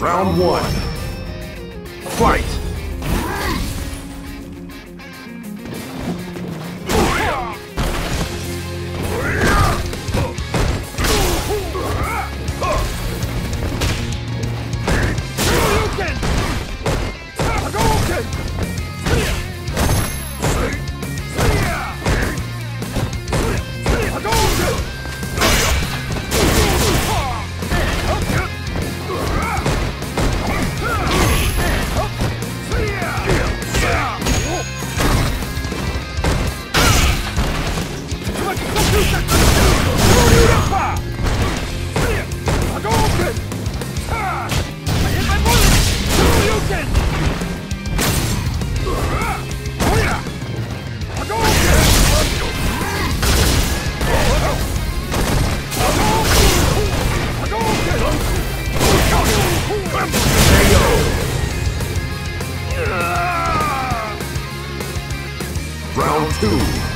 Round one. Fight! Round t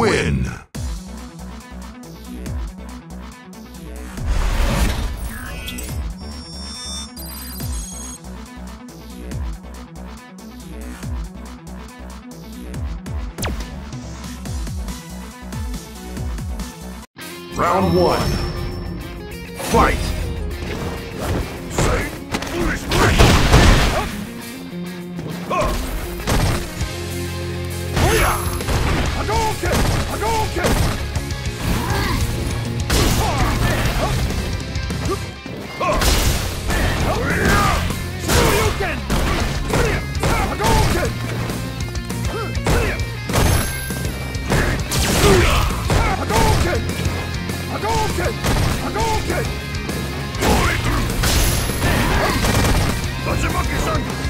win! Round one. Fight! Say, Let's make it sound.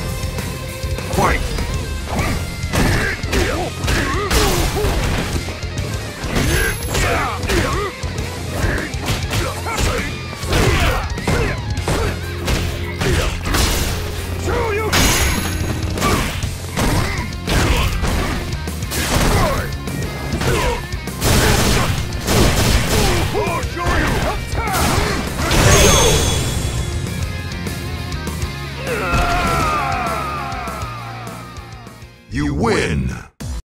Fight!